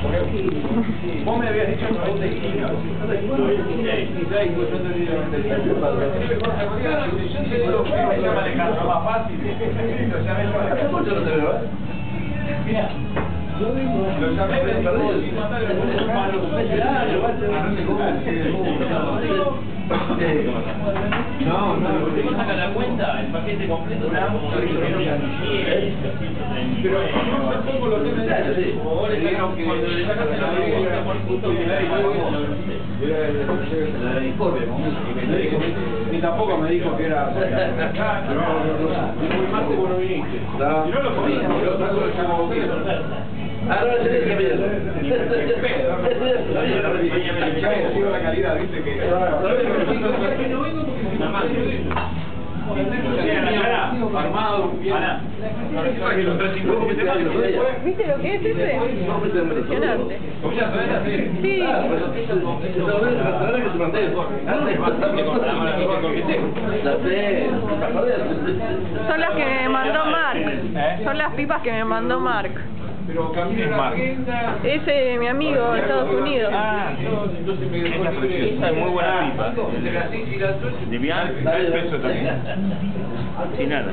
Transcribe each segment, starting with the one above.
Vos me habías dicho 90 kilos. Sí, pues yo te digo 96. Yo te digo que me más fácil. Lo llamé yo. ¿Por qué no te eh? Mira. Lo llamé, me número, más los No, no, Vos sacas la cuenta, el paquete completo Pero pongo le dijeron que cuando le sacas la vida por punto que da Ni tampoco me dijo que era. Pero más no viniste. Si no lo lo saco de chavo Ah, no, la calidad, viste Armado, bien. Para que los 357 más. ¿Viste lo que es ese? Sí. Son las que me mandó Mark. ¿Eh? Son las pipas que me mandó Mark. Pero cambié la agenda. Ese mi amigo de Estados Unidos. Ah, Entonces me dejó Esa es muy buena pipa. Entre las 6 y las 8. De Bian, tres pesos también. Sin nada.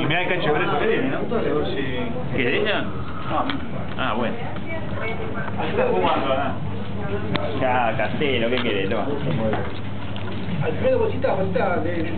Y mira el cancho preso que tiene, ¿no? Sí. ¿Que de ella? Ah, bueno. Está fumando, ¿no? Ya, Castelo, ¿qué querés? Toma. Alfredo, bolsita, bolsita de...